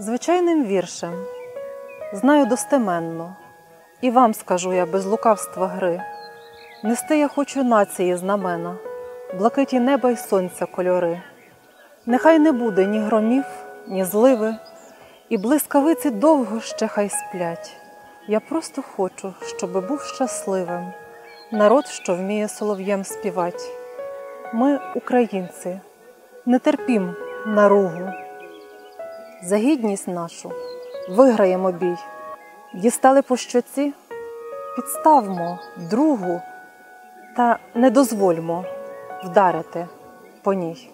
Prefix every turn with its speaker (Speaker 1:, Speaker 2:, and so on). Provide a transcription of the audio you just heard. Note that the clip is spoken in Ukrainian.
Speaker 1: Звичайним віршем знаю достеменно, і вам скажу я без лукавства гри. Нести я хочу нації знамена, блакиті неба й сонця кольори. Нехай не буде ні громів, ні зливи, і блискавиці довго ще хай сплять. Я просто хочу, щоби був щасливим народ, що вміє солов'єм співать. Ми, українці, не терпім наругу. За гідність нашу. Виграємо бій, дістали по щоці, підставмо другу та не дозвольмо вдарити по ній.